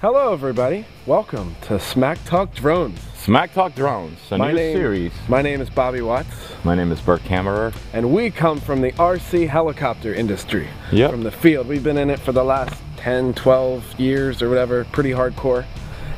Hello, everybody. Welcome to Smack Talk Drones. Smack Talk Drones, a My new name- series. My name is Bobby Watts, My name is Bert Kammerer. and we come from the RC helicopter industry. Yep. From the field. We've been in it for the last 10, 12 years or whatever, pretty hardcore.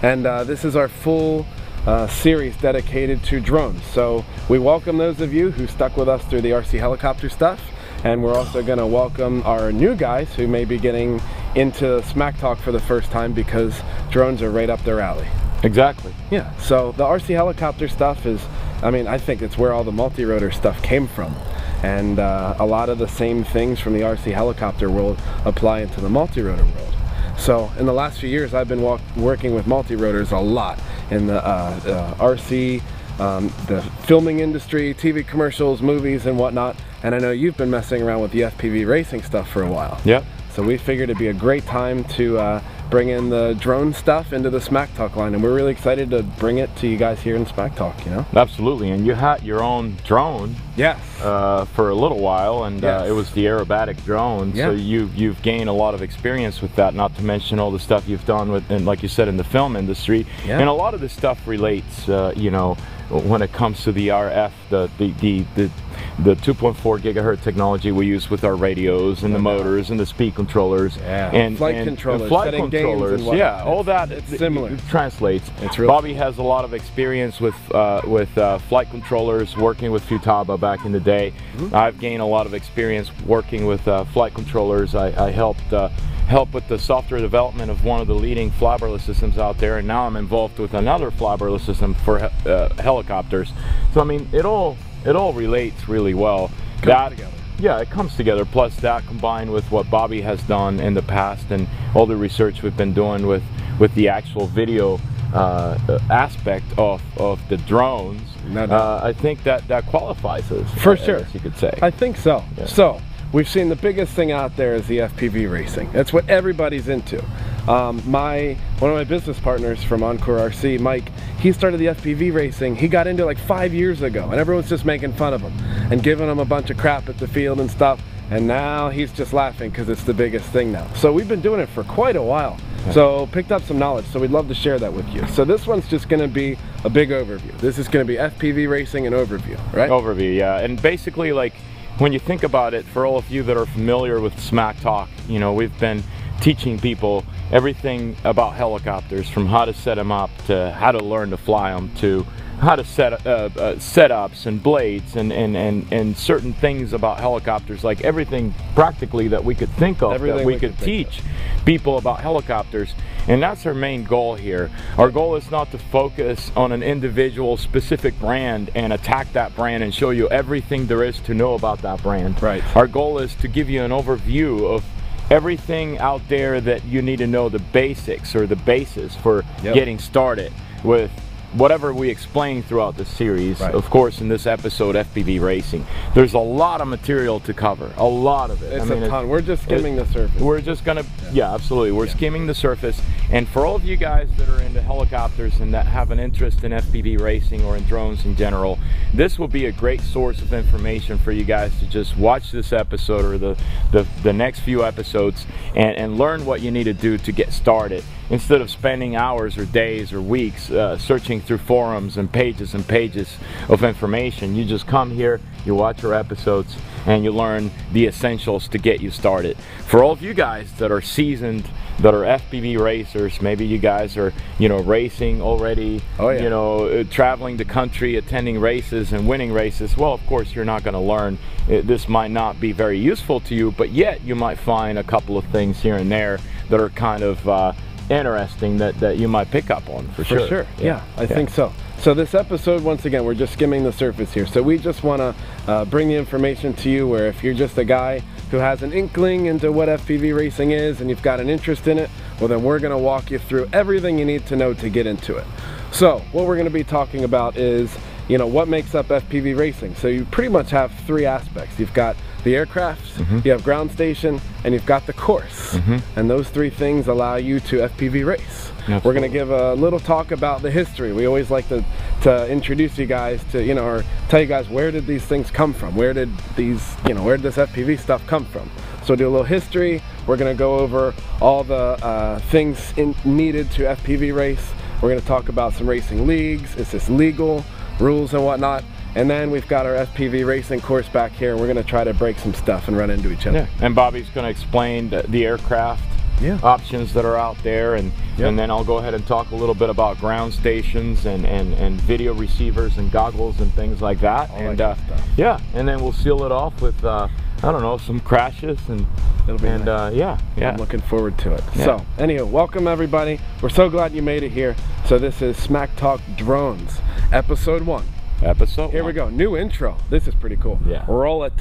And uh, this is our full uh, series dedicated to drones. So we welcome those of you who stuck with us through the RC helicopter stuff. And we're also going to welcome our new guys who may be getting into Smack Talk for the first time because drones are right up their alley. Exactly. Yeah, so the RC helicopter stuff is, I mean, I think it's where all the multi-rotor stuff came from. And uh, a lot of the same things from the RC helicopter world apply into the multi-rotor world. So in the last few years, I've been walk- working with multi-rotors a lot in the uh, uh, RC, um, the filming industry, TV commercials, movies, and whatnot. And I know you've been messing around with the FPV racing stuff for a while. Yep. So we figured it'd be a great time to uh, bring in the drone stuff into the Smack Talk line, and we're really excited to bring it to you guys here in Smack Talk. You know? Absolutely. And you had your own drone Yes. uh, for a little while, and uh, it was the aerobatic drone. Yeah. So you you've gained a lot of experience with that. Not to mention all the stuff you've done with, and like you said, in the film industry. Yeah. And a lot of this stuff relates, uh, you know, when it comes to the RF, the the the, the the 2.4 gigahertz technology we use with our radios and the motors and the speed controllers Yeah. and Flight and- and controllers, flight and controllers whatnot. yeah all that It's similar. it translates It's real Bobby has a lot of experience with uh, with uh, flight controllers working with Futaba back in the day Mm-hmm. I've gained a lot of experience working with uh, flight controllers I, I helped uh, help with the software development of one of the leading flybarless systems out there and now I'm involved with another flybarless system for uh, helicopters so I mean it all it all relates really well that together. yeah it comes together plus that combined with what Bobby has done in the past and all the research we've been doing with with the actual video uh, aspect of, of the drones No doubt. uh, I think that that qualifies us For sure. guess you could say I think so. Yeah. So we've seen the biggest thing out there is the FPV racing. That's what everybody's into. Um, my one of my business partners from Encore RC, Mike, he started the FPV racing. He got into it like five years ago, and everyone's just making fun of him and giving him a bunch of crap at the field and stuff. And now he's just laughing because it's the biggest thing now. So we've been doing it for quite a while. So picked up some knowledge. So we'd love to share that with you. So this one's just going to be a big overview. This is going to be FPV racing and overview, right? overview yeah and basically like when you think about it for all of you that are familiar with smack talk you know we've been teaching people everything about helicopters from how to set them up to how to learn to fly them to how to set uh, uh, setups and blades and, and, and, and certain things about helicopters like everything practically that we could think of Everything that we, we could could of. teach people about helicopters and that's our main goal here our goal is not to focus on an individual specific brand and attack that brand and show you everything there is to know about that brand Right. our goal is to give you an overview of everything out there that you need to know the basics or the basis for Yep. getting started with whatever we explain throughout the series Right. of course in this episode fpv racing there's a lot of material to cover a lot of it It's I mean, a ton. We're just skimming the surface. we're just gonna, yeah, absolutely. We're skimming the surface. And for all of you guys that are into helicopters and that have an interest in FPV racing or in drones in general, this will be a great source of information for you guys to just watch this episode or the, the, the next few episodes and, and learn what you need to do to get started. Instead of spending hours or days or weeks uh, searching through forums and pages and pages of information, you just come here, you watch our episodes, and you learn the essentials to get you started. For all of you guys that are seasoned, that are FPV racers, maybe you guys are, you know, racing already, Oh, yeah. you know, uh, traveling the country, attending races and winning races. Well, of course, you're not going to learn. Uh, This might not be very useful to you, but yet you might find a couple of things here and there that are kind of uh, interesting that, that you might pick up on for, sure. For sure. sure. Yeah, I think so. So this episode, once again, we're just skimming the surface here. So we just want to uh, bring the information to you where if you're just a guy who has an inkling into what FPV racing is and you've got an interest in it, well then we're going to walk you through everything you need to know to get into it. So what we're going to be talking about is, you know, what makes up FPV racing. So you pretty much have three aspects. You've got the aircraft, mm-hmm. you have ground station, and you've got the course. Mm-hmm. And those three things allow you to FPV race. We're going to give a little talk about the history. We always like to to introduce you guys to, you know, or tell you guys where did these things come from? Where did these, you know, where did this FPV stuff come from? So do a little history. We're gonna go over all the uh, things in, needed to FPV race. We're gonna talk about some racing leagues. Is this legal? Rules and whatnot. And then we've got our FPV racing course back here. We're gonna try to break some stuff and run into each other. Yeah. And Bobby's gonna explain the, the aircraft Yeah. options that are out there and Yep. and then I'll go ahead and talk a little bit about ground stations and and, and video receivers and goggles and things like that All and good uh, yeah and then we'll seal it off with uh, I don't know some crashes and It'll be and nice. uh, yeah yeah I'm looking forward to it. Yeah. So, anyway, welcome everybody. We're so glad you made it here. So this is Smack Talk Drones, episode one. episode Here we go. New intro. This is pretty cool. Yeah. Roll it.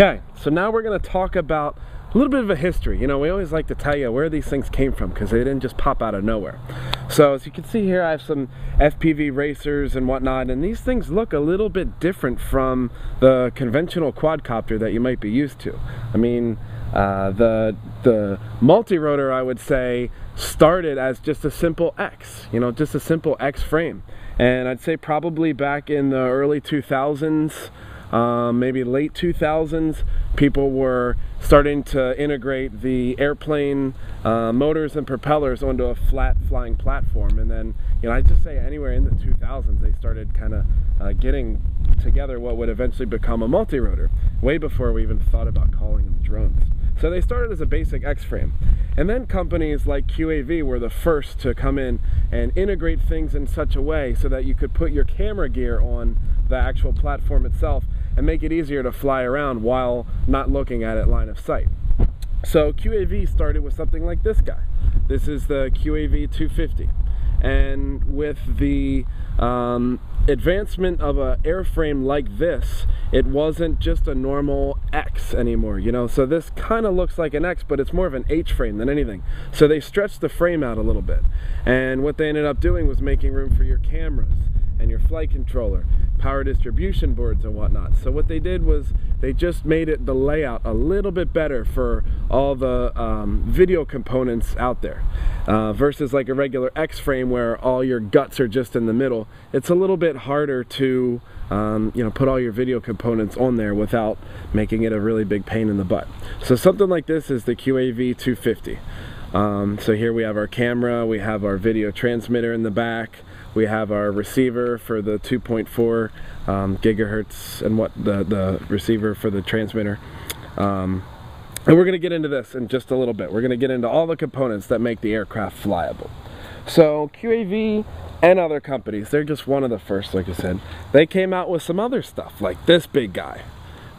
Okay, so now we're going to talk about a little bit of a history. You know, we always like to tell you where these things came from because they didn't just pop out of nowhere. So as you can see here, I have some FPV racers and whatnot, and these things look a little bit different from the conventional quadcopter that you might be used to. I mean, uh, the the multi-rotor, I would say, started as just a simple X. You know, just a simple X frame, and I'd say probably back in the early 2000s um, maybe late 2000s, people were starting to integrate the airplane uh, motors and propellers onto a flat flying platform. And then, you know, I'd just say anywhere in the 2000s, they started kind of uh, getting together what would eventually become a multi-rotor, way before we even thought about calling them drones. So they started as a basic X-frame. And then companies like QAV were the first to come in and integrate things in such a way so that you could put your camera gear on the actual platform itself and make it easier to fly around while not looking at it line of sight. So QAV started with something like this guy. This is the QAV 250. And with the um, advancement of an airframe like this, it wasn't just a normal X anymore, you know? So this kind of looks like an X, but it's more of an H frame than anything. So they stretched the frame out a little bit. And what they ended up doing was making room for your cameras and your flight controller, power distribution boards and whatnot. So what they did was they just made it the layout a little bit better for all the um, video components out there. Uh, versus like a regular X-frame where all your guts are just in the middle. It's a little bit harder to um, you know put all your video components on there without making it a really big pain in the butt. So something like this is the QAV 250. Um, so here we have our camera, we have our video transmitter in the back, we have our receiver for the 2.4 um, gigahertz and what the, the receiver for the transmitter. Um, and we're going to get into this in just a little bit. We're going to get into all the components that make the aircraft flyable. So QAV and other companies, they're just one of the first, like I said. They came out with some other stuff, like this big guy.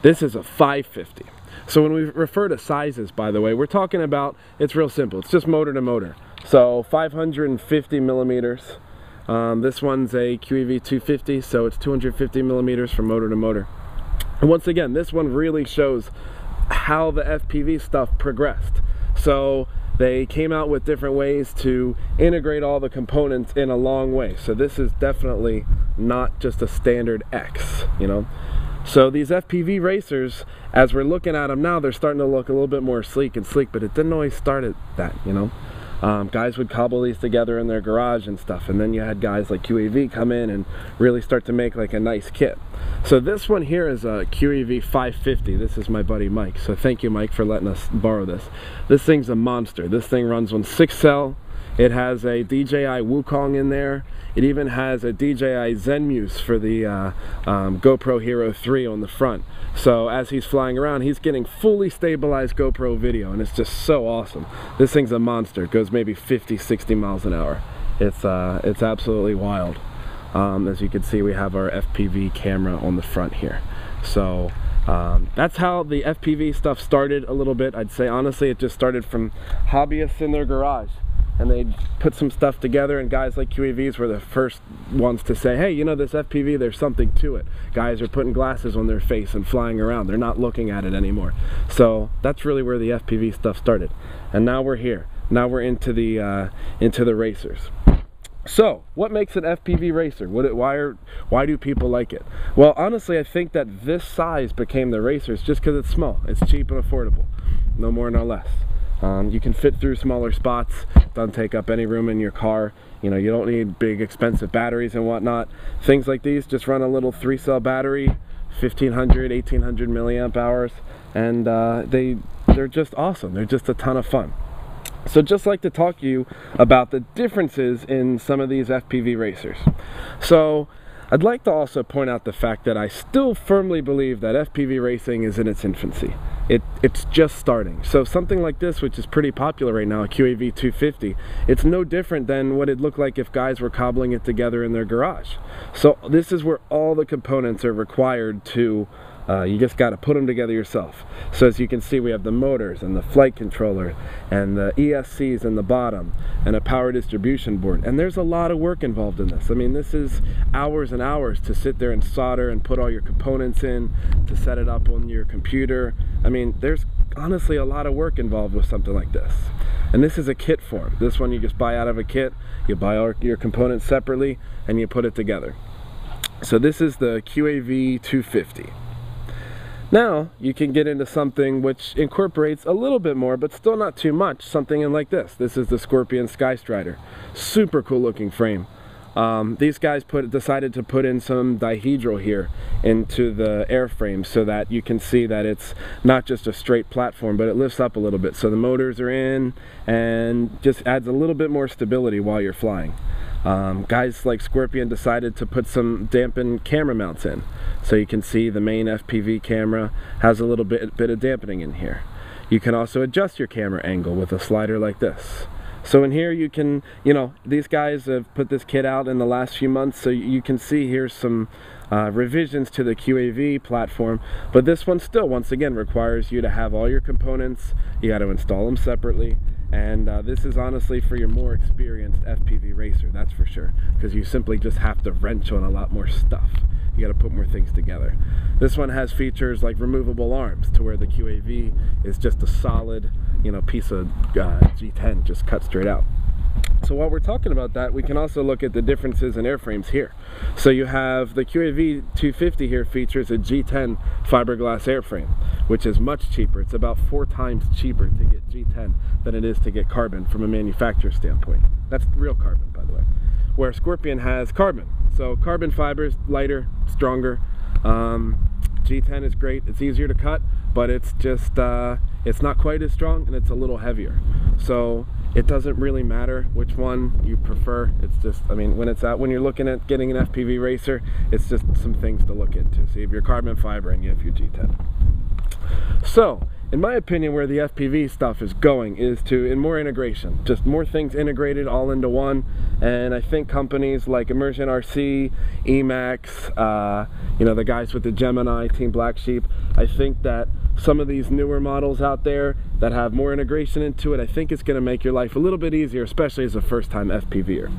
This is a 550. So when we refer to sizes, by the way, we're talking about, it's real simple. It's just motor to motor. So 550 millimeters. Um, this one's a QAV 250, so it's 250 millimeters from motor to motor. And once again, this one really shows how the FPV stuff progressed. So they came out with different ways to integrate all the components in a long way. So this is definitely not just a standard X, you know. So these FPV racers, as we're looking at them now, they're starting to look a little bit more sleek and sleek, but it didn't always start at that, you know. Um, guys would cobble these together in their garage and stuff, and then you had guys like QAV come in and really start to make like a nice kit. So this one here is a QAV 550. This is my buddy Mike. So thank you, Mike, for letting us borrow this. This thing's a monster. This thing runs on six cell It has a DJI WooKong in there. It even has a DJI Zenmuse for the uh, um, GoPro Hero 3 on the front. So as he's flying around, he's getting fully stabilized GoPro video, and it's just so awesome. This thing's a monster. It goes maybe 50, 60 miles an hour. It's, uh, it's absolutely wild. Um, as you can see, we have our FPV camera on the front here. So um, that's how the FPV stuff started a little bit. I'd say honestly, it just started from hobbyists in their garage and they put some stuff together and guys like QAVs were the first ones to say, hey, you know this FPV, there's something to it. Guys are putting glasses on their face and flying around. They're not looking at it anymore. So that's really where the FPV stuff started. And now we're here. Now we're into the, uh, into the racers. So, what makes an FPV racer? What, why, are, why do people like it? Well, honestly, I think that this size became the racers just because it's small. It's cheap and affordable. No more, no less. Um, you can fit through smaller spots, doesn't take up any room in your car. You know, you don't need big expensive batteries and whatnot. Things like these just run a little three cell battery, 1500, 1800 milliamp hours, and uh, they, they're just awesome. They're just a ton of fun. So just like to talk to you about the differences in some of these FPV racers. So I'd like to also point out the fact that I still firmly believe that FPV racing is in its infancy it, it's just starting. So something like this, which is pretty popular right now, a QAV 250, it's no different than what it looked like if guys were cobbling it together in their garage. So this is where all the components are required to uh, you just got to put them together yourself. So as you can see, we have the motors and the flight controller and the ESCs in the bottom and a power distribution board. And there's a lot of work involved in this. I mean, this is hours and hours to sit there and solder and put all your components in, to set it up on your computer. I mean, there's honestly a lot of work involved with something like this. And this is a kit form. This one you just buy out of a kit, you buy all your components separately, and you put it together. So this is the QAV 250. Now you can get into something which incorporates a little bit more, but still not too much, something in like this. This is the Scorpion Skystrider. Super cool looking frame. Um, these guys put decided to put in some dihedral here into the airframe so that you can see that it's not just a straight platform but it lifts up a little bit so the motors are in and just adds a little bit more stability while you're flying. Um, guys like Scorpion decided to put some dampened camera mounts in. So you can see the main FPV camera has a little bit, bit of dampening in here. You can also adjust your camera angle with a slider like this. So in here you can, you know, these guys have put this kit out in the last few months so you can see here's some uh, revisions to the QAV platform, but this one still, once again, requires you to have all your components, you got to install them separately, and uh, this is honestly for your more experienced FPV racer, that's for sure, because you simply just have to wrench on a lot more stuff. You got to put more things together. This one has features like removable arms, to where the QAV is just a solid, you know, piece of uh, G10, just cut straight out. So while we're talking about that, we can also look at the differences in airframes here. So you have the QAV 250 here features a G10 fiberglass airframe, which is much cheaper. It's about four times cheaper to get G10 than it is to get carbon from a manufacturer standpoint. That's real carbon, by the way. Where Scorpion has carbon. So carbon fibers, lighter, stronger. Um, G10 is great. It's easier to cut, but it's just, uh, it's not quite as strong and it's a little heavier. So it doesn't really matter which one you prefer. It's just, I mean, when it's out, when you're looking at getting an FPV racer, it's just some things to look into. So you have your carbon fiber and you have your G10. So, in my opinion, where the FPV stuff is going is to in more integration, just more things integrated all into one. And I think companies like Immersion RC, Emax, uh, you know, the guys with the Gemini, Team Black Sheep, I think that some of these newer models out there that have more integration into it, I think it's going to make your life a little bit easier, especially as a first-time FPVer.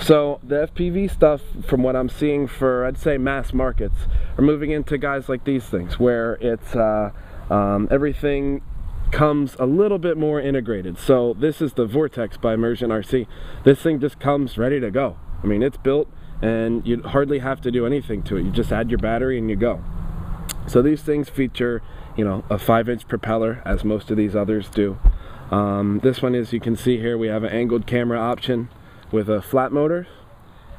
So the FPV stuff, from what I'm seeing for, I'd say, mass markets, are moving into guys like these things, where it's uh, um, everything comes a little bit more integrated. So this is the Vortex by Immersion RC. This thing just comes ready to go. I mean, it's built and you hardly have to do anything to it. You just add your battery and you go. So these things feature, you know, a five inch propeller as most of these others do. Um, this one as you can see here, we have an angled camera option with a flat motor.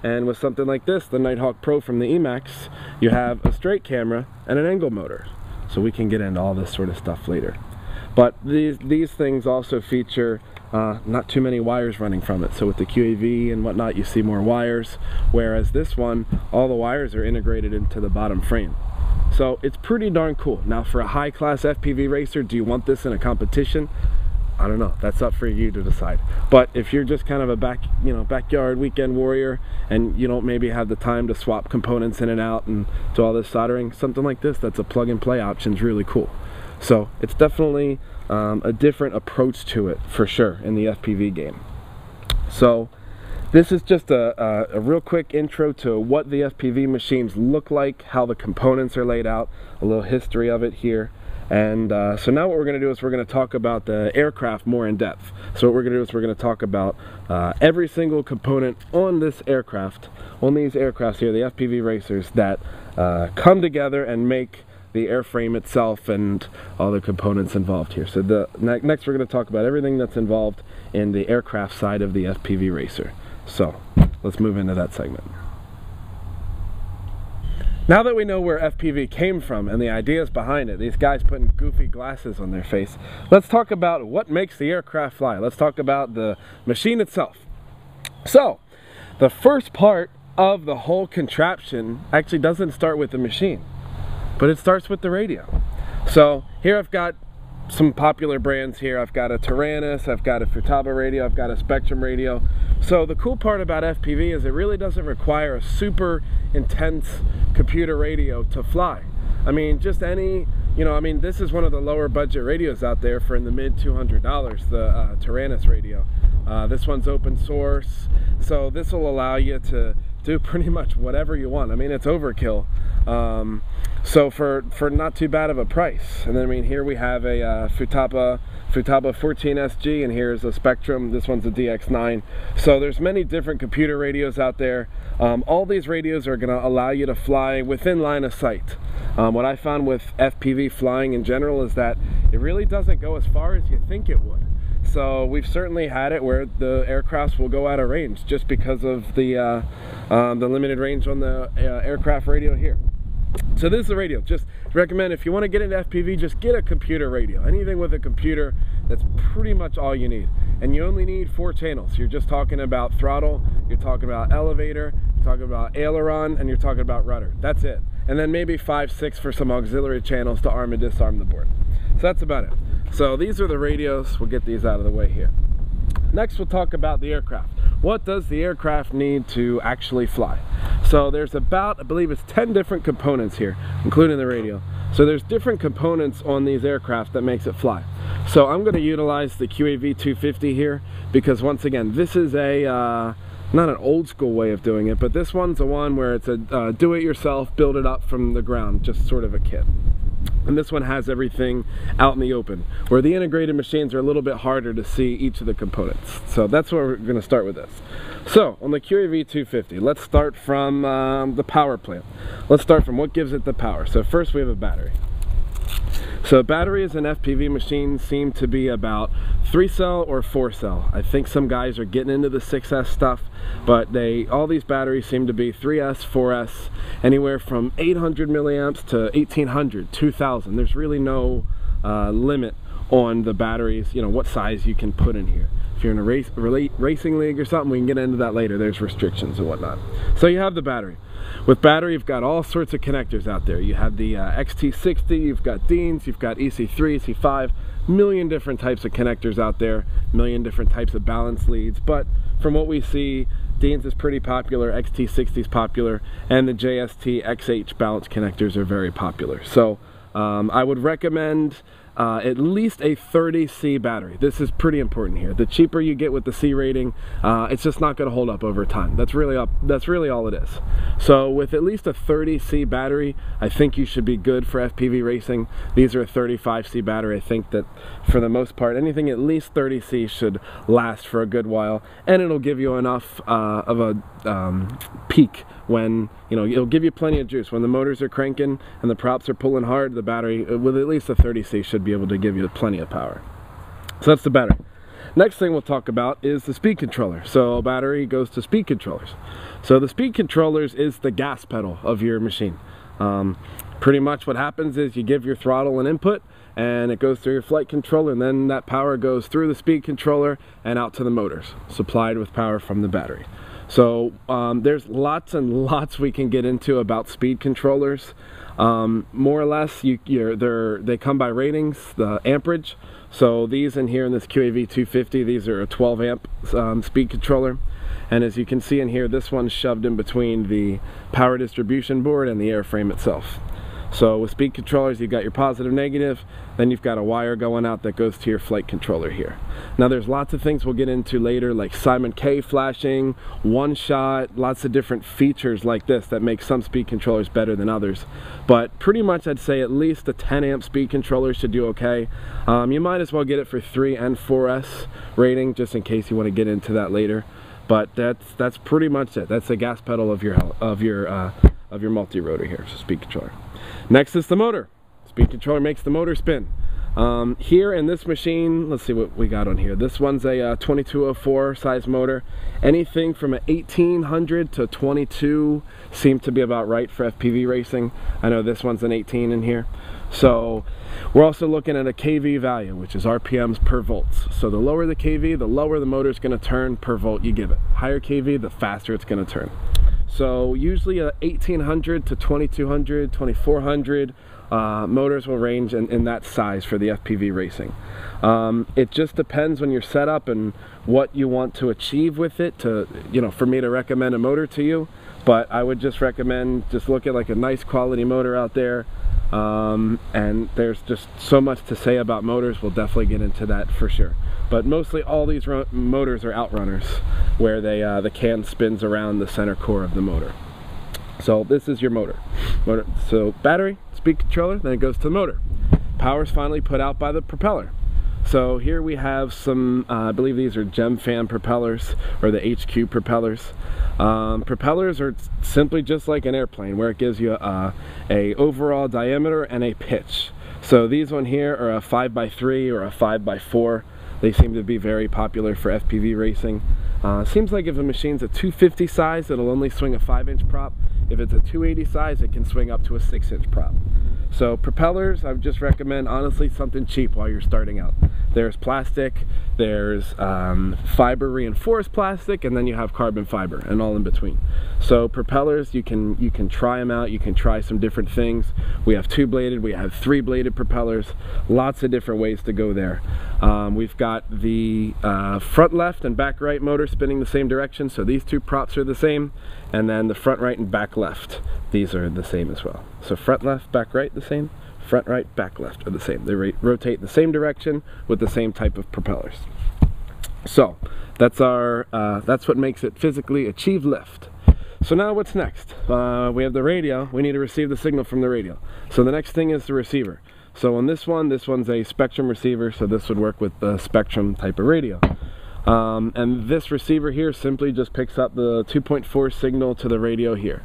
And with something like this, the Nighthawk Pro from the Emax, you have a straight camera and an angle motor. So we can get into all this sort of stuff later. But these, these things also feature uh, not too many wires running from it. So with the QAV and whatnot, you see more wires, whereas this one, all the wires are integrated into the bottom frame. So it's pretty darn cool. Now for a high class FPV racer, do you want this in a competition? I don't know. That's up for you to decide. But if you're just kind of a back, you know, backyard weekend warrior, and you don't maybe have the time to swap components in and out and do all this soldering, something like this, that's a plug and play option is really cool. So it's definitely um, a different approach to it for sure in the FPV game. So this is just a, a, a, real quick intro to what the FPV machines look like, how the components are laid out, a little history of it here. And uh, so now what we're going to do is we're going to talk about the aircraft more in depth. So what we're going to do is we're going to talk about uh, every single component on this aircraft, on these aircrafts here, the FPV racers, that uh, come together and make the airframe itself and all the components involved here. So the ne next we're going to talk about everything that's involved in the aircraft side of the FPV racer. So let's move into that segment. Now that we know where FPV came from and the ideas behind it, these guys putting goofy glasses on their face, let's talk about what makes the aircraft fly. Let's talk about the machine itself. So, the first part of the whole contraption actually doesn't start with the machine, but it starts with the radio. So here I've got some popular brands here. I've got a Taranis, I've got a Futaba radio, I've got a Spektrum radio. So the cool part about FPV is it really doesn't require a super intense computer radio to fly. I mean, just any, you know, I mean, this is one of the lower budget radios out there for in the mid $200, the uh, Taranis radio. Uh, this one's open source, so this will allow you to do pretty much whatever you want. I mean, it's overkill. Um, so for, for not too bad of a price. And then, I mean, here we have a uh, Futaba Futaba 14SG and here's a Spektrum. This one's a DX9. So there's many different computer radios out there. Um, all these radios are gonna allow you to fly within line of sight. Um, what I found with FPV flying in general is that it really doesn't go as far as you think it would. So we've certainly had it where the aircrafts will go out of range just because of the, uh, um, the limited range on the uh, aircraft radio here. So this is the radio. Just recommend if you want to get into FPV, just get a computer radio. Anything with a computer, that's pretty much all you need. And you only need four channels. You're just talking about throttle, you're talking about elevator, you're talking about aileron, and you're talking about rudder. That's it. And then maybe five, six for some auxiliary channels to arm and disarm the board. So that's about it. So these are the radios. We'll get these out of the way here. Next, we'll talk about the aircraft. What does the aircraft need to actually fly? So there's about, I believe it's 10 different components here, including the radio. So there's different components on these aircraft that makes it fly. So I'm going to utilize the QAV 250 here because once again, this is a, uh, not an old school way of doing it, but this one's the one where it's a uh, do-it-yourself, build it up from the ground, just sort of a kit and this one has everything out in the open where the integrated machines are a little bit harder to see each of the components. So that's where we're going to start with this. So on the QAV 250 let's start from um, the power plant. Let's start from what gives it the power. So first we have a battery so batteries in FPV machines seem to be about three cell or four cell. I think some guys are getting into the 6S stuff, but they all these batteries seem to be 3S, 4S, anywhere from 800 milliamps to 1800, 2000. There's really no uh, limit on the batteries, you know, what size you can put in here. If you're in a race, racing league or something, we can get into that later. There's restrictions and whatnot. So you have the battery. With battery, you've got all sorts of connectors out there. You have the uh, XT60, you've got Deans, you've got EC3, EC5, million different types of connectors out there, million different types of balance leads. But from what we see, Deans is pretty popular, XT60 is popular, and the JST XH balance connectors are very popular. So um, I would recommend uh, at least a 30C battery. This is pretty important here. The cheaper you get with the C rating, uh, it's just not going to hold up over time. That's really up. That's really all it is. So with at least a 30C battery, I think you should be good for FPV racing. These are a 35C battery. I think that for the most part, anything at least 30C should last for a good while, and it'll give you enough uh, of a um, peak when you know it'll give you plenty of juice. When the motors are cranking and the props are pulling hard the battery uh, with at least a 30c should be able to give you plenty of power. So that's the battery. Next thing we'll talk about is the speed controller. So battery goes to speed controllers. So the speed controllers is the gas pedal of your machine. Um, pretty much what happens is you give your throttle an input and it goes through your flight controller and then that power goes through the speed controller and out to the motors supplied with power from the battery so um, there's lots and lots we can get into about speed controllers. Um, more or less you, they come by ratings the amperage. So these in here in this QAV 250 these are a 12 amp um, speed controller. And as you can see in here this one's shoved in between the power distribution board and the airframe itself so with speed controllers, you've got your positive, negative, then you've got a wire going out that goes to your flight controller here. Now there's lots of things we'll get into later like Simon K flashing, one shot, lots of different features like this that make some speed controllers better than others. But pretty much I'd say at least a 10 amp speed controller should do okay. Um, you might as well get it for 3 and 4S rating just in case you want to get into that later. But that's that's pretty much it. That's the gas pedal of your of your uh, of your multi-rotor here, so speed controller. Next is the motor. Speed controller makes the motor spin. Um, here in this machine, let's see what we got on here. This one's a uh, 2204 size motor. Anything from an 1800 to 22 seem to be about right for FPV racing. I know this one's an 18 in here. So we're also looking at a KV value, which is RPMs per volts. So the lower the KV, the lower the motor is going to turn per volt you give it. Higher KV, the faster it's going to turn. So usually a 1800 to 2200, 2400 uh, motors will range in, in, that size for the FPV racing. Um, it just depends on your setup and what you want to achieve with it to, you know, for me to recommend a motor to you. But I would just recommend just look at like a nice quality motor out there. Um, and there's just so much to say about motors. We'll definitely get into that for sure but mostly all these motors are outrunners where they uh, the can spins around the center core of the motor so this is your motor. motor so battery speed controller then it goes to the motor power is finally put out by the propeller so here we have some uh, I believe these are Gemfan propellers or the HQ propellers um, propellers are simply just like an airplane where it gives you a, a overall diameter and a pitch so these one here are a 5x3 or a 5x4 they seem to be very popular for FPV racing. Uh, seems like if a machine's a 250 size, it'll only swing a 5 inch prop. If it's a 280 size, it can swing up to a 6 inch prop. So propellers, I would just recommend honestly something cheap while you're starting out. There's plastic, there's um, fiber reinforced plastic, and then you have carbon fiber and all in between. So propellers, you can you can try them out. You can try some different things. We have two bladed, we have three bladed propellers. Lots of different ways to go there. Um, we've got the uh, front left and back right motor spinning the same direction. So these two props are the same, and then the front right and back left. These are the same as well. So front left, back right, the same front right, back left are the same. They rotate in the same direction with the same type of propellers. So that's our uh, that's what makes it physically achieve lift. So now what's next? Uh, we have the radio. We need to receive the signal from the radio. So the next thing is the receiver. So on this one, this one's a Spektrum receiver, so this would work with the Spektrum type of radio. Um, and this receiver here simply just picks up the 2.4 signal to the radio here.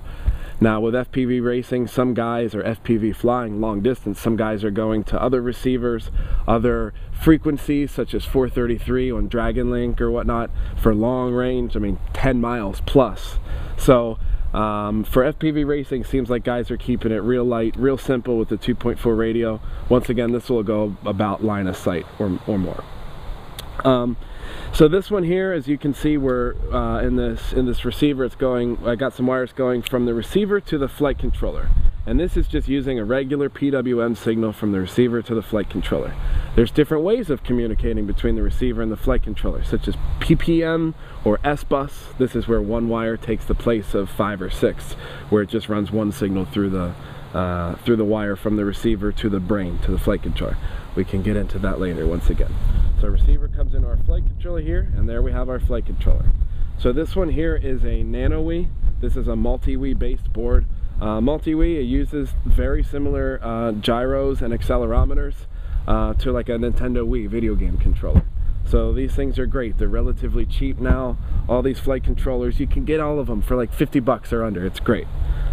Now with FPV racing, some guys are FPV flying long distance. Some guys are going to other receivers, other frequencies such as 433 on Dragon Link or whatnot for long range. I mean, 10 miles plus. So um, for FPV racing, seems like guys are keeping it real light, real simple with the 2.4 radio. Once again, this will go about line of sight or, or more. Um, so this one here, as you can see, we're uh, in this in this receiver. It's going. I got some wires going from the receiver to the flight controller, and this is just using a regular PWM signal from the receiver to the flight controller. There's different ways of communicating between the receiver and the flight controller, such as PPM or S-bus. This is where one wire takes the place of five or six, where it just runs one signal through the uh, through the wire from the receiver to the brain, to the flight controller. We can get into that later once again. So receiver comes into our flight controller here, and there we have our flight controller. So this one here is a NanoWii. This is a multi-Wii based board. Uh, multi-Wii it uses very similar uh, gyros and accelerometers uh, to like a Nintendo Wii video game controller. So these things are great. They're relatively cheap now. All these flight controllers, you can get all of them for like 50 bucks or under. It's great.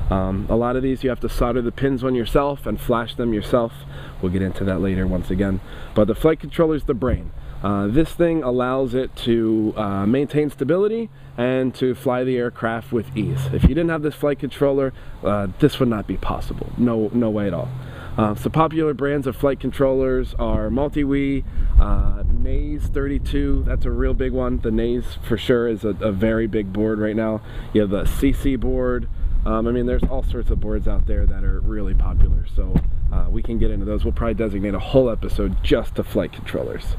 Um, a lot of these you have to solder the pins on yourself and flash them yourself. We'll get into that later once again. But the flight controller is the brain. Uh, this thing allows it to uh, maintain stability and to fly the aircraft with ease. If you didn't have this flight controller, uh, this would not be possible. No, no way at all. Uh, so popular brands of flight controllers are Multiwii, uh, Naze 32, that's a real big one. The Naze for sure is a, a very big board right now. You have the CC board. Um, I mean, there's all sorts of boards out there that are really popular. So uh, we can get into those. We'll probably designate a whole episode just to flight controllers.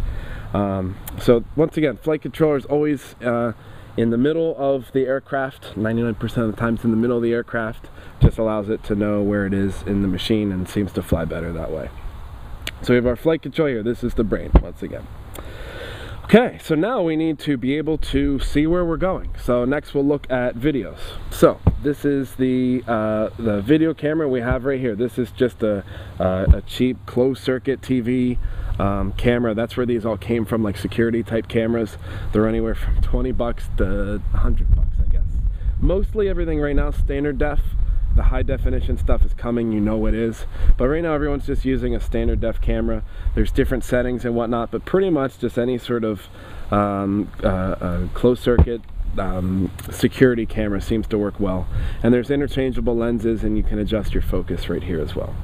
Um, so once again, flight controller is always uh, in the middle of the aircraft, 99% of the times in the middle of the aircraft, just allows it to know where it is in the machine and seems to fly better that way. So we have our flight control here. This is the brain, once again. Okay, so now we need to be able to see where we're going. So next we'll look at videos. So this is the uh, the video camera we have right here. This is just a, uh, a cheap closed circuit TV um, camera. That's where these all came from, like security type cameras. They're anywhere from 20 bucks to 100 bucks, I guess. Mostly everything right now standard def. The high definition stuff is coming, you know what is. But right now everyone's just using a standard def camera. There's different settings and whatnot, but pretty much just any sort of um, uh, uh, closed circuit um, security camera seems to work well. And there's interchangeable lenses and you can adjust your focus right here as well.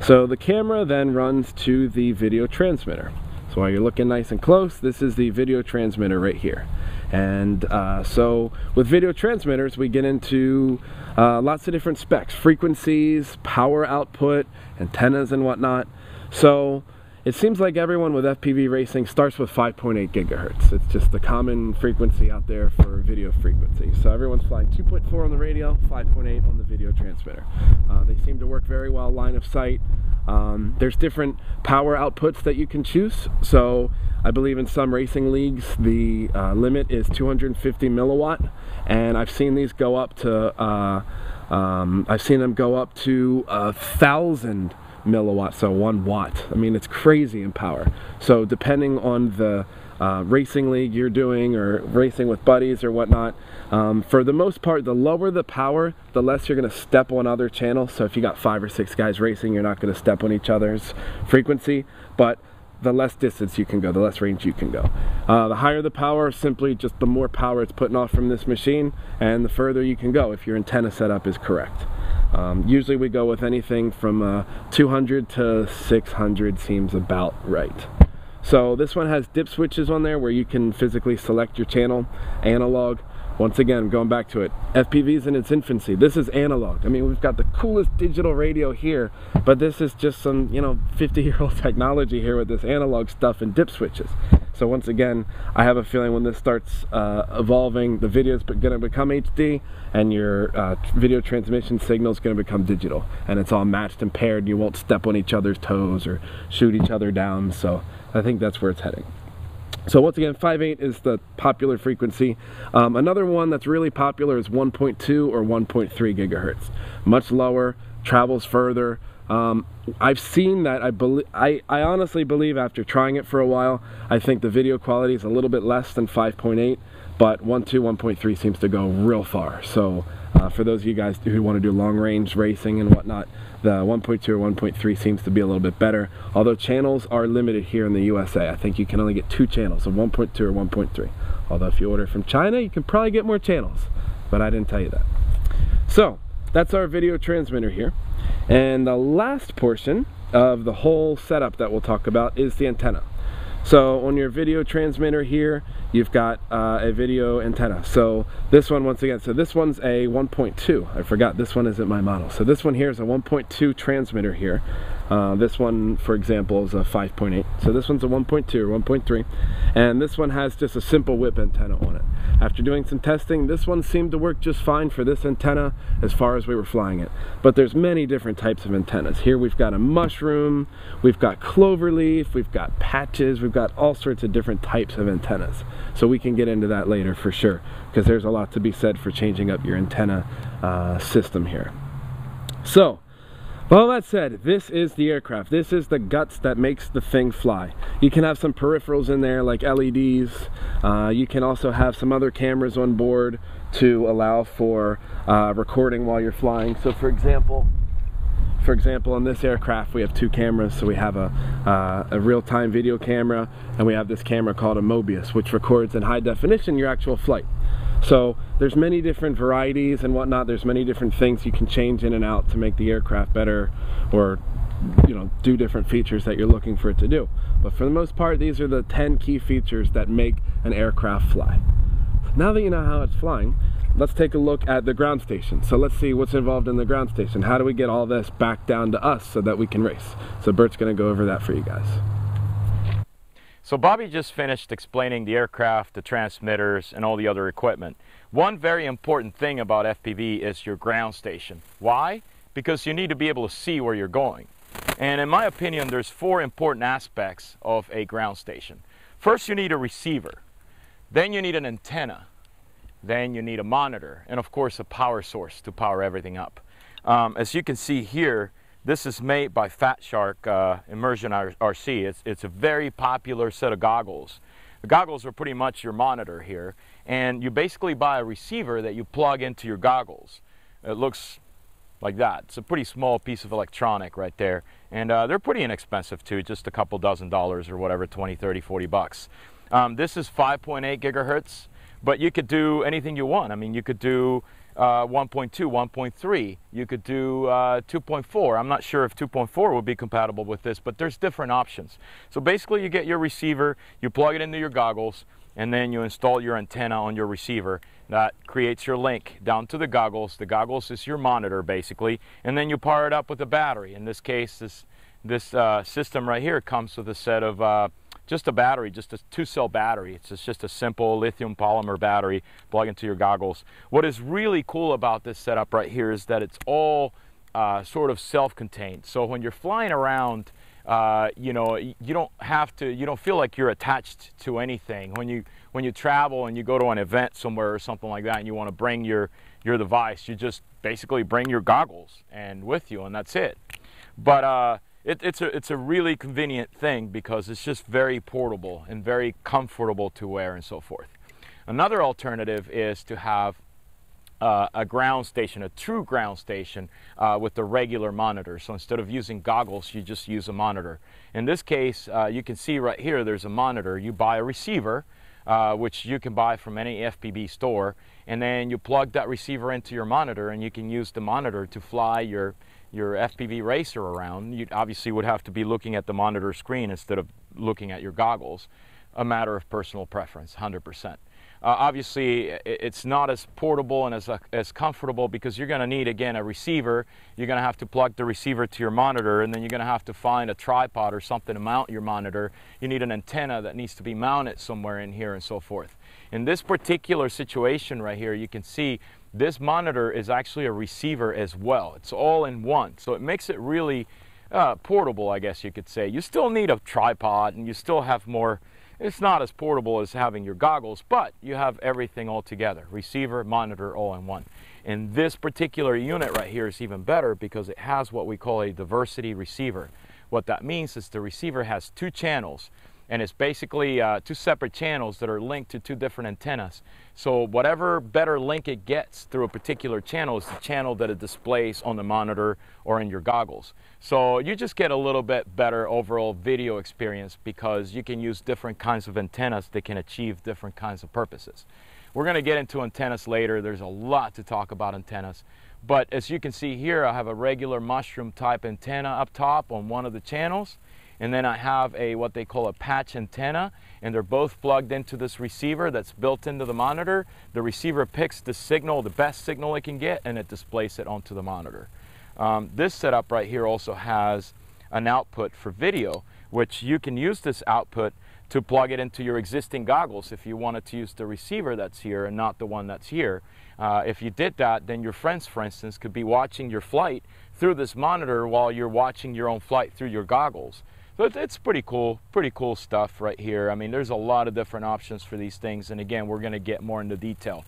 So the camera then runs to the video transmitter. So while you're looking nice and close, this is the video transmitter right here. And uh, so with video transmitters, we get into uh, lots of different specs, frequencies, power output, antennas and whatnot. So it seems like everyone with FPV racing starts with 5.8 gigahertz. It's just the common frequency out there for video frequency. So everyone's flying 2.4 on the radio, 5.8 on the video transmitter. Uh, they seem to work very well line of sight. Um, there's different power outputs that you can choose. So I believe in some racing leagues the uh, limit is 250 milliwatt, and I've seen these go up to uh, um, I've seen them go up to a thousand milliwatts, so one watt. I mean, it's crazy in power. So depending on the uh, racing league you're doing or racing with buddies or whatnot, um, for the most part, the lower the power, the less you're going to step on other channels. So if you got five or six guys racing, you're not going to step on each other's frequency. But the less distance you can go, the less range you can go. Uh, the higher the power, simply just the more power it's putting off from this machine, and the further you can go if your antenna setup is correct. Um, usually we go with anything from uh, 200 to 600 seems about right. So this one has dip switches on there where you can physically select your channel, analog, once again, going back to it, FPV is in its infancy. This is analog. I mean, we've got the coolest digital radio here, but this is just some, you know, 50 year old technology here with this analog stuff and dip switches. So once again, I have a feeling when this starts uh, evolving, the video is going to become HD and your uh, video transmission signal is going to become digital. And it's all matched and paired. You won't step on each other's toes or shoot each other down. So I think that's where it's heading. So once again, 5.8 is the popular frequency. Um, another one that's really popular is 1.2 or 1.3 gigahertz. Much lower, travels further. Um, I've seen that. I, believe, I, I honestly believe after trying it for a while, I think the video quality is a little bit less than 5.8, but 1.2, 1.3 seems to go real far. So uh, for those of you guys who want to do long range racing and whatnot, the 1.2 or 1.3 seems to be a little bit better. Although channels are limited here in the USA. I think you can only get two channels, of 1.2 or 1.3. Although if you order from China, you can probably get more channels. But I didn't tell you that. So, that's our video transmitter here. And the last portion of the whole setup that we'll talk about is the antenna. So on your video transmitter here, you've got uh, a video antenna. So this one, once again, so this one's a 1.2. I forgot this one isn't my model. So this one here is a 1.2 transmitter here. Uh, this one, for example, is a 5.8. So this one's a 1.2 or 1.3. And this one has just a simple whip antenna on it. After doing some testing, this one seemed to work just fine for this antenna as far as we were flying it. But there's many different types of antennas. Here we've got a mushroom, we've got cloverleaf, we've got patches, we've got all sorts of different types of antennas. So we can get into that later for sure, because there's a lot to be said for changing up your antenna uh, system here. So, all that said, this is the aircraft. This is the guts that makes the thing fly. You can have some peripherals in there like LEDs. Uh, you can also have some other cameras on board to allow for uh, recording while you're flying. So for example, for example, on this aircraft, we have two cameras. So we have a, uh, a real-time video camera, and we have this camera called a Mobius, which records in high definition your actual flight. So there's many different varieties and whatnot. There's many different things you can change in and out to make the aircraft better or you know do different features that you're looking for it to do. But for the most part these are the 10 key features that make an aircraft fly. Now that you know how it's flying let's take a look at the ground station. So let's see what's involved in the ground station. How do we get all this back down to us so that we can race? So Bert's gonna go over that for you guys so Bobby just finished explaining the aircraft, the transmitters, and all the other equipment. One very important thing about FPV is your ground station. Why? Because you need to be able to see where you're going. And in my opinion, there's four important aspects of a ground station. First, you need a receiver. Then you need an antenna. Then you need a monitor. And of course, a power source to power everything up. Um, as you can see here, this is made by Fat Shark uh, Immersion RC. It's, it's a very popular set of goggles. The goggles are pretty much your monitor here. And you basically buy a receiver that you plug into your goggles. It looks like that. It's a pretty small piece of electronic right there. And uh, they're pretty inexpensive too, just a couple dozen dollars or whatever, 20, 30, 40 bucks. Um, this is 5.8 gigahertz, but you could do anything you want. I mean, you could do uh, 1.2, 1.3. You could do uh, 2.4. I'm not sure if 2.4 would be compatible with this, but there's different options. So basically you get your receiver, you plug it into your goggles, and then you install your antenna on your receiver. That creates your link down to the goggles. The goggles is your monitor basically, and then you power it up with a battery. In this case, this, this uh, system right here comes with a set of uh, just a battery, just a two-cell battery. It's just a simple lithium polymer battery plug into your goggles. What is really cool about this setup right here is that it's all uh, sort of self-contained. So when you're flying around, uh, you know, you don't have to, you don't feel like you're attached to anything. When you when you travel and you go to an event somewhere or something like that, and you want to bring your your device, you just basically bring your goggles and with you, and that's it. But uh, it, it's, a, it's a really convenient thing because it's just very portable and very comfortable to wear and so forth. Another alternative is to have uh, a ground station, a true ground station uh, with the regular monitor. So instead of using goggles, you just use a monitor. In this case, uh, you can see right here, there's a monitor. You buy a receiver, uh, which you can buy from any FPV store, and then you plug that receiver into your monitor and you can use the monitor to fly your your FPV racer around, you obviously would have to be looking at the monitor screen instead of looking at your goggles. A matter of personal preference, 100%. Uh, obviously, it's not as portable and as, uh, as comfortable because you're going to need, again, a receiver. You're going to have to plug the receiver to your monitor, and then you're going to have to find a tripod or something to mount your monitor. You need an antenna that needs to be mounted somewhere in here and so forth. In this particular situation right here, you can see this monitor is actually a receiver as well. It's all in one. So it makes it really uh, portable, I guess you could say. You still need a tripod and you still have more, it's not as portable as having your goggles, but you have everything all together. Receiver, monitor, all in one. And this particular unit right here is even better because it has what we call a diversity receiver. What that means is the receiver has two channels and it's basically uh, two separate channels that are linked to two different antennas. So whatever better link it gets through a particular channel is the channel that it displays on the monitor or in your goggles. So you just get a little bit better overall video experience because you can use different kinds of antennas that can achieve different kinds of purposes. We're going to get into antennas later. There's a lot to talk about antennas. But as you can see here, I have a regular mushroom type antenna up top on one of the channels and then I have a what they call a patch antenna and they're both plugged into this receiver that's built into the monitor. The receiver picks the signal, the best signal it can get, and it displays it onto the monitor. Um, this setup right here also has an output for video, which you can use this output to plug it into your existing goggles if you wanted to use the receiver that's here and not the one that's here. Uh, if you did that, then your friends, for instance, could be watching your flight through this monitor while you're watching your own flight through your goggles. So it's pretty cool, pretty cool stuff right here. I mean, there's a lot of different options for these things. And again, we're gonna get more into detail.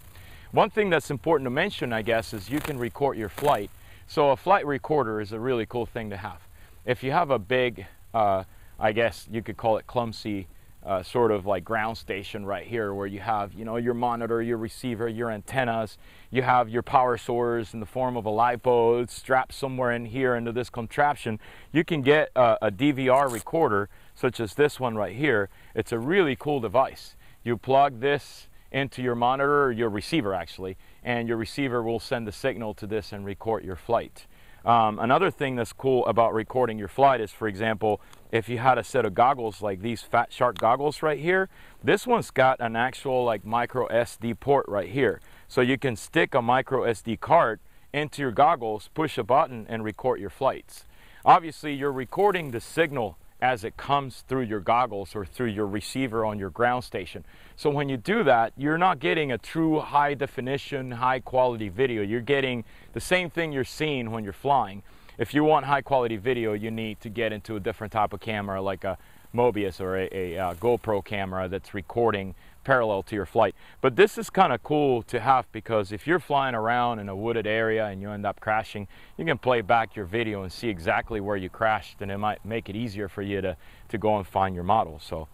One thing that's important to mention, I guess, is you can record your flight. So a flight recorder is a really cool thing to have. If you have a big, uh, I guess you could call it clumsy uh, sort of like ground station right here where you have you know your monitor your receiver your antennas. You have your power source in the form of a lipo strapped somewhere in here into this contraption. You can get a, a dvr recorder such as this one right here. It's a really cool device. You plug this into your monitor or your receiver actually and your receiver will send the signal to this and record your flight um, another thing that's cool about recording your flight is, for example, if you had a set of goggles like these Fat Shark goggles right here, this one's got an actual like micro SD port right here. So you can stick a micro SD card into your goggles, push a button and record your flights. Obviously you're recording the signal as it comes through your goggles or through your receiver on your ground station. So when you do that, you're not getting a true high definition, high quality video. You're getting the same thing you're seeing when you're flying. If you want high quality video, you need to get into a different type of camera like a Mobius or a, a, a GoPro camera that's recording parallel to your flight. But this is kind of cool to have because if you're flying around in a wooded area and you end up crashing, you can play back your video and see exactly where you crashed and it might make it easier for you to, to go and find your model. So,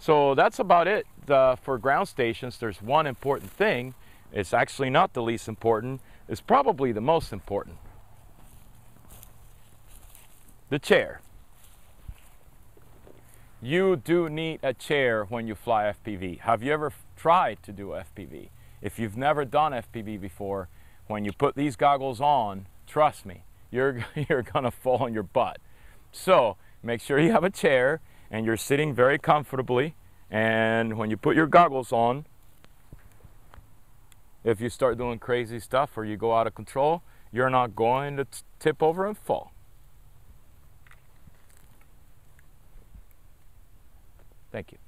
so that's about it uh, for ground stations. There's one important thing. It's actually not the least important. It's probably the most important. The chair you do need a chair when you fly FPV. Have you ever tried to do FPV? If you've never done FPV before, when you put these goggles on, trust me, you're, you're gonna fall on your butt. So make sure you have a chair and you're sitting very comfortably. And when you put your goggles on, if you start doing crazy stuff or you go out of control, you're not going to tip over and fall. Thank you.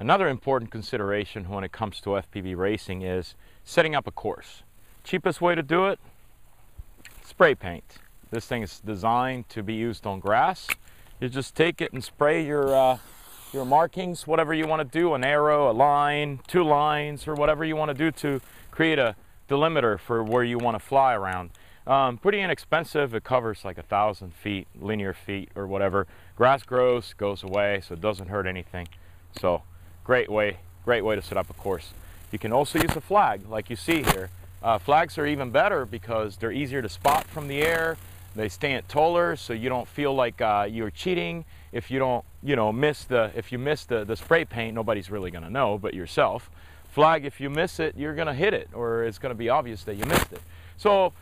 Another important consideration when it comes to FPV racing is setting up a course. Cheapest way to do it, spray paint. This thing is designed to be used on grass. You just take it and spray your, uh, your markings, whatever you want to do, an arrow, a line, two lines, or whatever you want to do to create a delimiter for where you want to fly around. Um, pretty inexpensive. It covers like a thousand feet, linear feet or whatever. Grass grows, goes away, so it doesn't hurt anything. So great way, great way to set up a course. You can also use a flag like you see here. Uh, flags are even better because they're easier to spot from the air. They stand taller so you don't feel like uh, you're cheating. If you don't, you know, miss the, if you miss the, the spray paint, nobody's really gonna know but yourself. Flag, if you miss it, you're gonna hit it or it's gonna be obvious that you missed it. So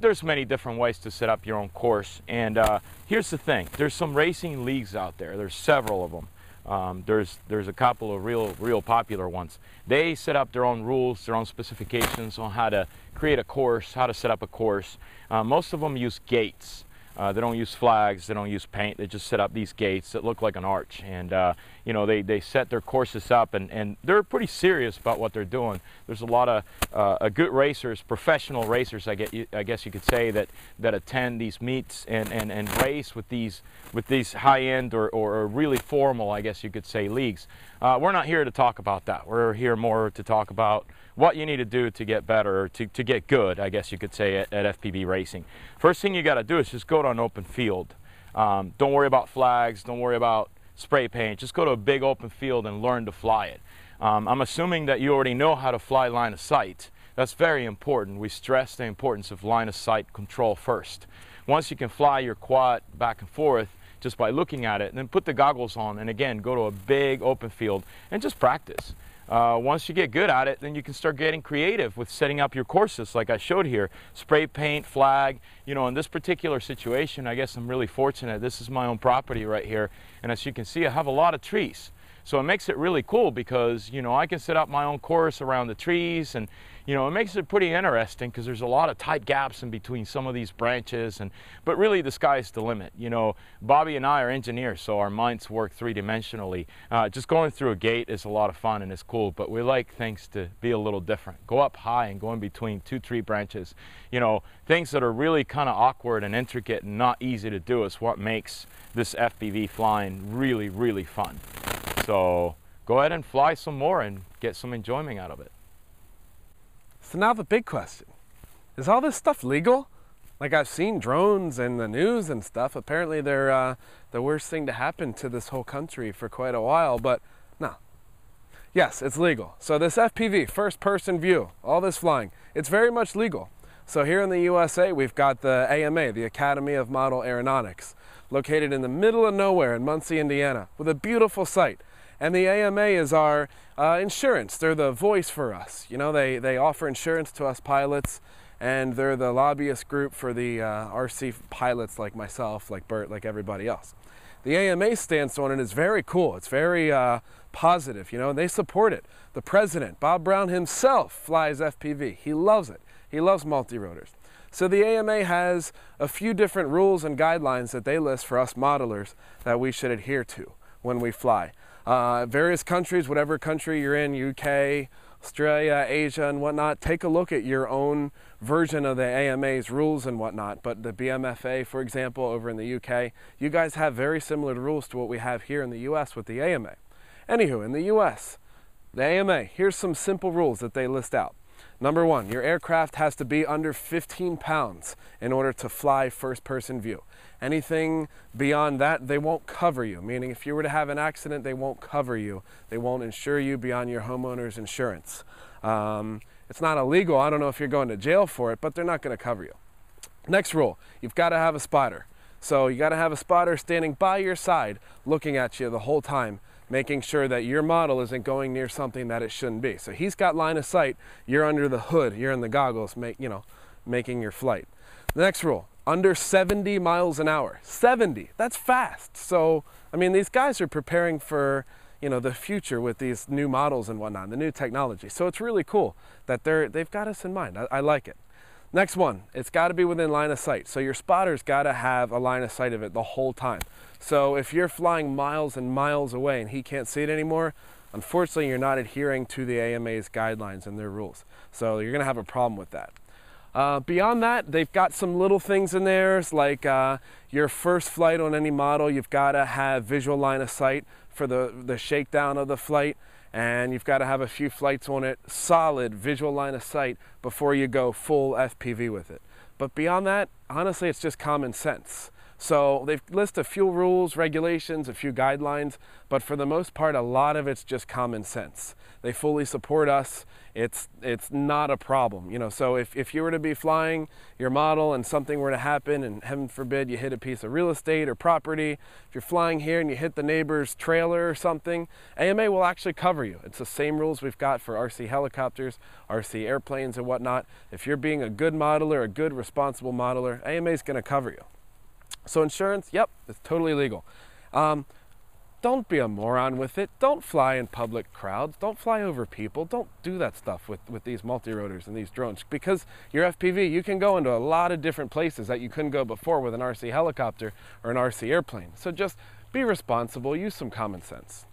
there's many different ways to set up your own course. And uh, here's the thing, there's some racing leagues out there. There's several of them. Um, there's, there's a couple of real, real popular ones. They set up their own rules, their own specifications on how to create a course, how to set up a course. Uh, most of them use gates. Uh, they don't use flags, they don't use paint, they just set up these gates that look like an arch. And, uh, you know, they, they set their courses up and, and they're pretty serious about what they're doing. There's a lot of uh, good racers, professional racers, I, get, I guess you could say, that, that attend these meets and, and, and race with these, with these high-end or, or really formal, I guess you could say, leagues. Uh, we're not here to talk about that. We're here more to talk about what you need to do to get better, to, to get good, I guess you could say, at, at FPV racing. First thing you got to do is just go to an open field. Um, don't worry about flags, don't worry about spray paint. Just go to a big open field and learn to fly it. Um, I'm assuming that you already know how to fly line of sight. That's very important. We stress the importance of line of sight control first. Once you can fly your quad back and forth just by looking at it, then put the goggles on and again, go to a big open field and just practice. Uh, once you get good at it, then you can start getting creative with setting up your courses like I showed here. Spray paint, flag, you know, in this particular situation, I guess I'm really fortunate. This is my own property right here. And as you can see, I have a lot of trees. So it makes it really cool because, you know, I can set up my own course around the trees and, you know, it makes it pretty interesting because there's a lot of tight gaps in between some of these branches. And but really, the sky's the limit. You know, Bobby and I are engineers, so our minds work three-dimensionally. Uh, just going through a gate is a lot of fun and it's cool, but we like things to be a little different. Go up high and go in between two tree branches. You know, things that are really kind of awkward and intricate and not easy to do is what makes this FPV flying really, really fun. So go ahead and fly some more and get some enjoyment out of it. So now the big question, is all this stuff legal? like I've seen drones in the news and stuff. Apparently, they're uh, the worst thing to happen to this whole country for quite a while. But no, yes, it's legal. So this FPV, first person view, all this flying, it's very much legal. So here in the USA, we've got the AMA, the Academy of Model Aeronautics, located in the middle of nowhere in Muncie, Indiana, with a beautiful site. And the AMA is our uh, insurance. They're the voice for us. You know, they, they offer insurance to us pilots, and they're the lobbyist group for the uh, RC pilots like myself, like Bert, like everybody else. The AMA stance on it is very cool. It's very uh, positive, you know, they support it. The president, Bob Brown himself, flies FPV. He loves it. He loves multi-rotors. So the AMA has a few different rules and guidelines that they list for us modelers that we should adhere to when we fly. Uh, various countries, whatever country you're in, UK, Australia, Asia, and whatnot, take a look at your own version of the AMA's rules and whatnot. But the BMFA, for example, over in the UK, you guys have very similar rules to what we have here in the US with the AMA. Anywho, in the US, the AMA, here's some simple rules that they list out. Number one, your aircraft has to be under 15 pounds in order to fly first person view. Anything beyond that, they won't cover you, meaning if you were to have an accident, they won't cover you. They won't insure you beyond your homeowner's insurance. Um, it's not illegal. I don't know if you're going to jail for it, but they're not going to cover you. Next rule, you've got to have a spotter. So you got to have a spotter standing by your side looking at you the whole time making sure that your model isn't going near something that it shouldn't be. So he's got line of sight, you're under the hood, you're in the goggles, make, you know, making your flight. The next rule, under 70 miles an hour. 70, that's fast. So, I mean, these guys are preparing for, you know, the future with these new models and whatnot, the new technology. So it's really cool that they're, they've got us in mind. I, I like it. Next one, it's got to be within line of sight. So your spotter's got to have a line of sight of it the whole time. So if you're flying miles and miles away and he can't see it anymore, unfortunately you're not adhering to the AMA's guidelines and their rules. So you're going to have a problem with that. Uh, beyond that, they've got some little things in there, like uh, your first flight on any model, you've got to have visual line of sight for the, the shakedown of the flight and you've got to have a few flights on it, solid visual line of sight before you go full FPV with it. But beyond that, honestly, it's just common sense. So they list a few rules, regulations, a few guidelines, but for the most part, a lot of it's just common sense. They fully support us. It's, it's not a problem. You know, so if, if you were to be flying your model and something were to happen and heaven forbid you hit a piece of real estate or property, if you're flying here and you hit the neighbor's trailer or something, AMA will actually cover you. It's the same rules we've got for RC helicopters, RC airplanes and whatnot. If you're being a good modeler, a good responsible modeler, AMA is going to cover you. So insurance, yep, it's totally legal. Um, don't be a moron with it. Don't fly in public crowds. Don't fly over people. Don't do that stuff with, with these multi-rotors and these drones. Because your FPV, you can go into a lot of different places that you couldn't go before with an RC helicopter or an RC airplane. So just be responsible, use some common sense.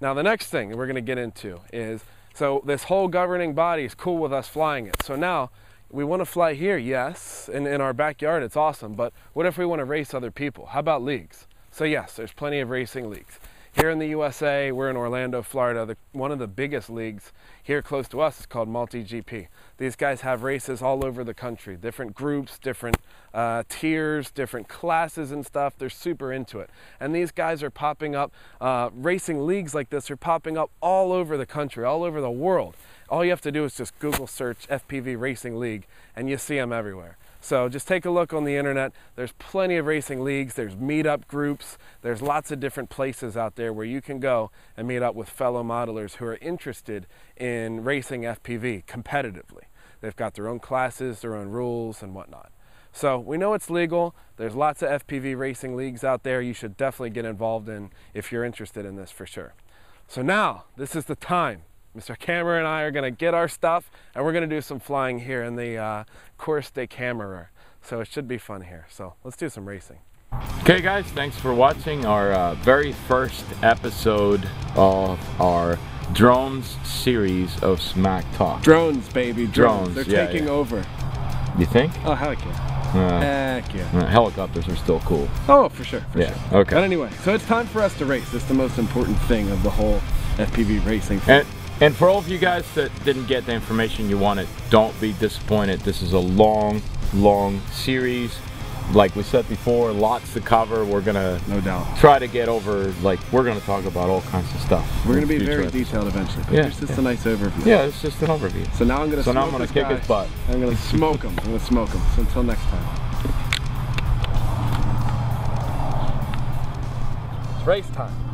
Now the next thing we're gonna get into is, so this whole governing body is cool with us flying it. So now we want to fly here, yes, in, in our backyard, it's awesome, but what if we want to race other people? How about leagues? So yes, there's plenty of racing leagues. Here in the USA, we're in Orlando, Florida. The, one of the biggest leagues here close to us is called Multi-GP. These guys have races all over the country, different groups, different uh, tiers, different classes and stuff. They're super into it. And these guys are popping up, uh, racing leagues like this are popping up all over the country, all over the world. All you have to do is just Google search FPV Racing League and you see them everywhere. So just take a look on the internet. There's plenty of racing leagues, there's meetup groups, there's lots of different places out there where you can go and meet up with fellow modelers who are interested in racing FPV competitively. They've got their own classes, their own rules and whatnot. So we know it's legal. There's lots of FPV racing leagues out there you should definitely get involved in if you're interested in this for sure. So now, this is the time Mr. Camera and I are going to get our stuff and we're going to do some flying here in the uh, Course de Camera. So it should be fun here. So let's do some racing. Okay guys, thanks for watching our uh, very first episode of our drones series of Smack Talk. Drones, baby, drones. Drones, They're yeah, taking yeah. over. You think? Oh, heck yeah. Uh, Heck yeah. uh, helicopters are still cool. Oh, for sure, for Yeah, sure. okay. But anyway, so it's time for us to race. It's the most important thing of the whole FPV racing thing. And and for all of you guys that didn't get the information you wanted, don't be disappointed. This is a long long series. Like we said before, lots to cover. We're gonna No doubt. try to get over. Like we're gonna talk about all kinds of stuff. We're going to be very episodes. detailed eventually. But Yeah, Here's just yeah. a nice overview. Yeah, it's just an overview. So now I'm going to So now I'm gonna gonna kick his butt. I'm going to smoke him. I'm going to smoke him. So until next time. It's race time.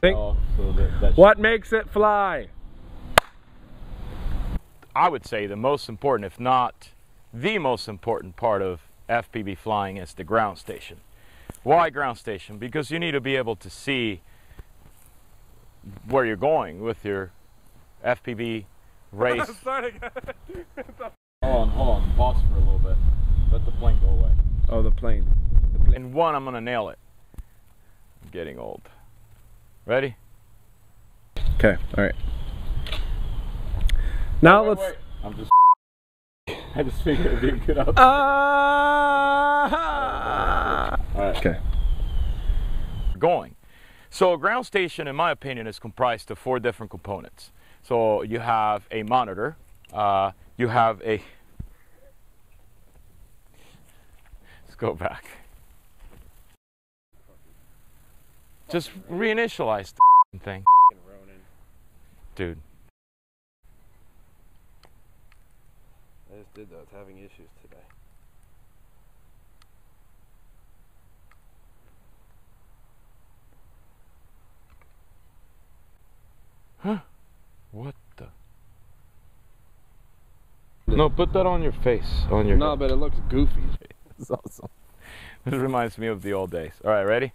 Think- Oh, so that- that What makes it fly? I would say the most important, if not the most important part of FPV flying is the ground station. Why ground station? Because you need to be able to see where you're going with your FPV race. hold on, hold on, pause for a little bit. Let the plane go away. Oh, the plane. In one, I'm gonna nail it. I'm getting old. Ready? Okay, all right. Now let's. I'm just. I just figured it'd be a good outfit. Ah! All right. Okay. going. So a ground station, in my opinion, is comprised of four different components. So you have a monitor, uh, you have a. Let's go back. Just reinitialize the thing, dude. I just did that. It's having issues today. Huh? What the? No, put that on your face. On your No, but it looks goofy. It's awesome. This reminds me of the old days. All right, ready?